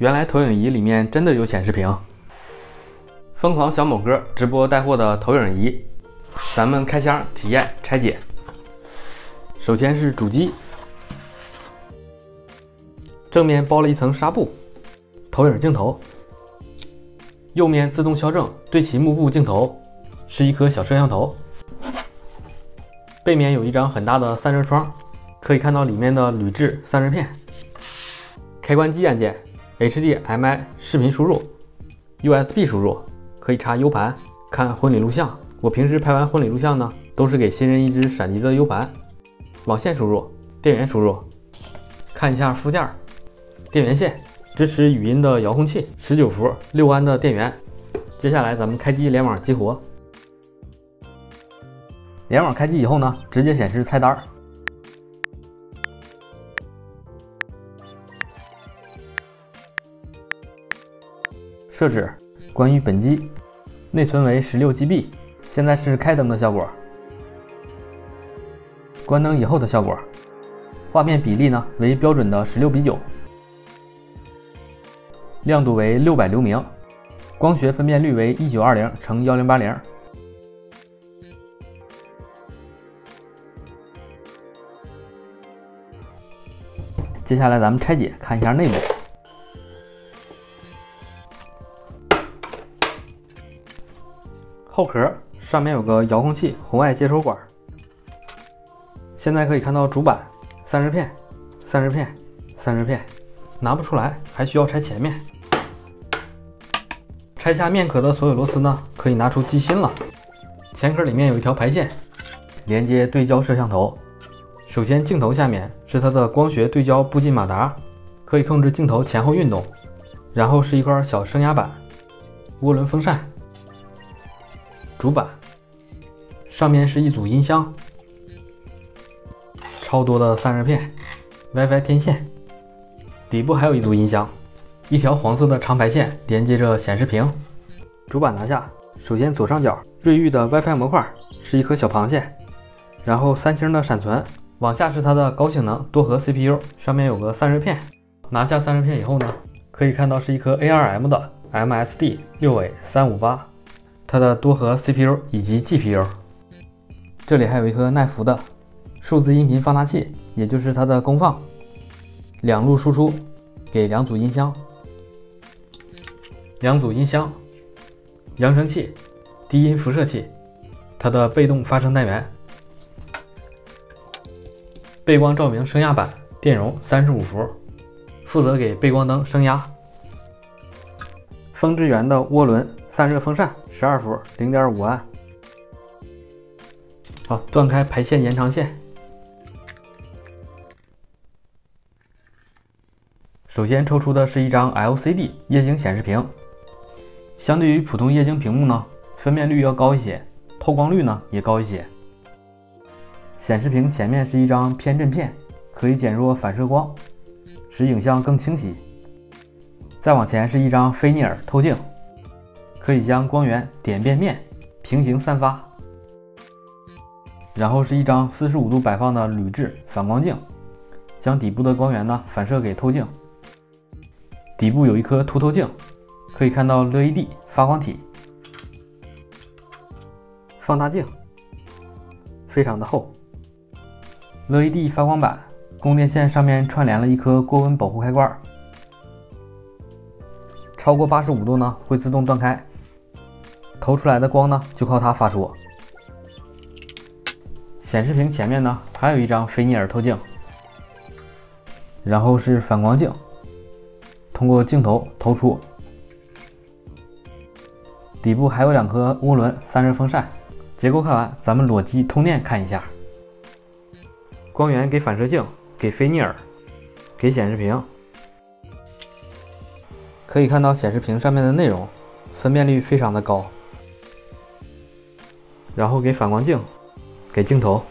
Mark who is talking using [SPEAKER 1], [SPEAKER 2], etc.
[SPEAKER 1] 原来投影仪里面真的有显示屏。疯狂小某哥直播带货的投影仪，咱们开箱体验拆解。首先是主机，正面包了一层纱布，投影镜头，右面自动校正对齐幕布镜头，是一颗小摄像头。背面有一张很大的散热窗，可以看到里面的铝制散热片。开关机按键，HDMI 视频输入，USB 输入，可以插 U 盘看婚礼录像。我平时拍完婚礼录像呢，都是给新人一只闪迪的 U 盘。网线输入，电源输入。看一下附件，电源线，支持语音的遥控器，十九伏六安的电源。接下来咱们开机联网激活。联网开机以后呢，直接显示菜单。设置：关于本机，内存为十六 GB，现在是开灯的效果。关灯以后的效果，画面比例呢为标准的十六比九，亮度为六百流明，光学分辨率为一九二零乘幺零八零。接下来咱们拆解，看一下内部。后壳上面有个遥控器红外接收管。现在可以看到主板、散热片、散热片、散热片，拿不出来，还需要拆前面。拆下面壳的所有螺丝呢，可以拿出机芯了。前壳里面有一条排线，连接对焦摄像头。首先，镜头下面是它的光学对焦步进马达，可以控制镜头前后运动。然后是一块小升压板，涡轮风扇，主板，上面是一组音箱，超多的散热片，WiFi 天线，底部还有一组音箱，一条黄色的长排线连接着显示屏。主板拿下，首先左上角瑞昱的 WiFi 模块是一颗小螃蟹，然后三星的闪存。往下是它的高性能多核 CPU，上面有个散热片。拿下散热片以后呢，可以看到是一颗 ARM 的 MSD 六 A 三五八，它的多核 CPU 以及 GPU。这里还有一颗耐伏的数字音频放大器，也就是它的功放。两路输出给两组音箱，两组音箱，扬声器，低音辐射器，它的被动发声单元。背光照明升压板，电容三十五伏，负责给背光灯升压。风之源的涡轮散热风扇，十二伏，零点五安。好，断开排线延长线。首先抽出的是一张 LCD 液晶显示屏，相对于普通液晶屏幕呢，分辨率要高一些，透光率呢也高一些。显示屏前面是一张偏振片，可以减弱反射光，使影像更清晰。再往前是一张菲涅尔透镜，可以将光源点变面，平行散发。然后是一张四十五度摆放的铝制反光镜，将底部的光源呢反射给透镜。底部有一颗凸透镜，可以看到 LED 发光体。放大镜，非常的厚。LED 发光板，供电线上面串联了一颗过温保护开关，超过八十五度呢会自动断开，投出来的光呢就靠它发出。显示屏前面呢还有一张菲涅尔透镜，然后是反光镜，通过镜头投出，底部还有两颗涡轮散热风扇。结构看完，咱们裸机通电看一下。光源给反射镜，给菲涅尔，给显示屏，可以看到显示屏上面的内容，分辨率非常的高。然后给反光镜，给镜头，